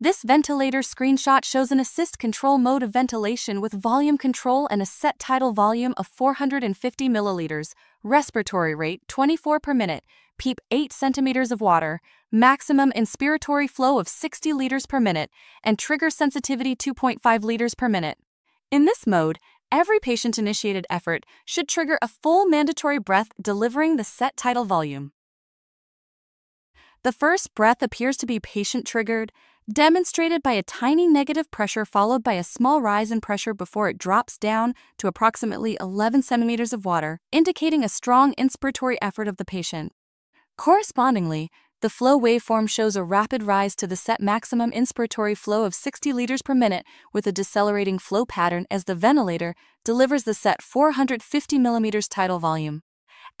This ventilator screenshot shows an assist control mode of ventilation with volume control and a set tidal volume of 450 milliliters, respiratory rate 24 per minute, PEEP 8 centimeters of water, maximum inspiratory flow of 60 liters per minute, and trigger sensitivity 2.5 liters per minute. In this mode, every patient initiated effort should trigger a full mandatory breath delivering the set tidal volume. The first breath appears to be patient triggered, demonstrated by a tiny negative pressure followed by a small rise in pressure before it drops down to approximately 11 centimeters of water, indicating a strong inspiratory effort of the patient. Correspondingly, the flow waveform shows a rapid rise to the set maximum inspiratory flow of 60 liters per minute with a decelerating flow pattern as the ventilator delivers the set 450 millimeters tidal volume.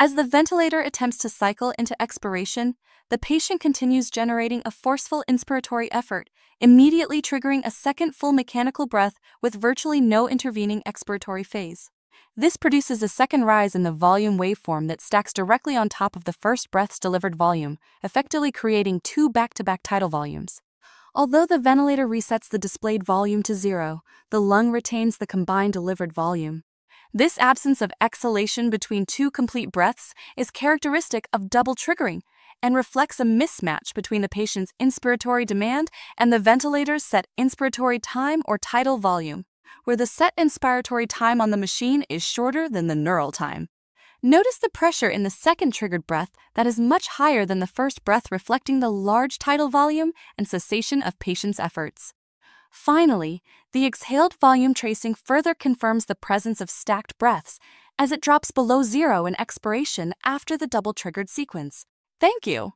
As the ventilator attempts to cycle into expiration, the patient continues generating a forceful inspiratory effort, immediately triggering a second full mechanical breath with virtually no intervening expiratory phase. This produces a second rise in the volume waveform that stacks directly on top of the first breath's delivered volume, effectively creating two back to back tidal volumes. Although the ventilator resets the displayed volume to zero, the lung retains the combined delivered volume. This absence of exhalation between two complete breaths is characteristic of double triggering and reflects a mismatch between the patient's inspiratory demand and the ventilator's set inspiratory time or tidal volume, where the set inspiratory time on the machine is shorter than the neural time. Notice the pressure in the second triggered breath that is much higher than the first breath reflecting the large tidal volume and cessation of patient's efforts. Finally, the exhaled volume tracing further confirms the presence of stacked breaths as it drops below zero in expiration after the double triggered sequence. Thank you.